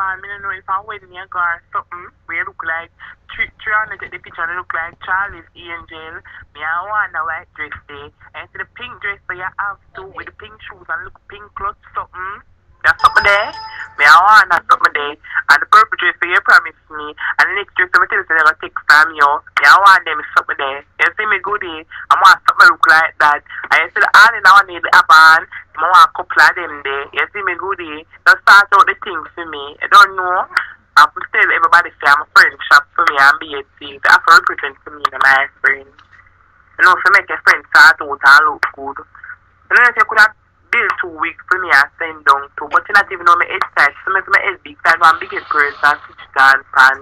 fan. I don't know if I'm wedding your girl or something. Hmm, we look like, three, hundred take the picture and look like Charlie's Angel. Me I want a white dress there. And see the pink dress but you have to with the pink shoes and look pink clothes something. Hmm, that's something there. Me I want that something there. And the purple dress you promised me. And the next dress I'm tell you say never take from you. Me I want them something there. You see me goodie. I want something look like that. And you see the all in I need the Aban. I want a couple of them there. See me goodie. Just start out the things for me. I don't know. I will tell everybody say I'm a friend shop for me and team. That's a represent for me and my friend. You know, so make a friend start out and look good. You know, you could have built two weeks for me and send down to, but you not even know my head size. So make my head big size, one biggest person, digital pan.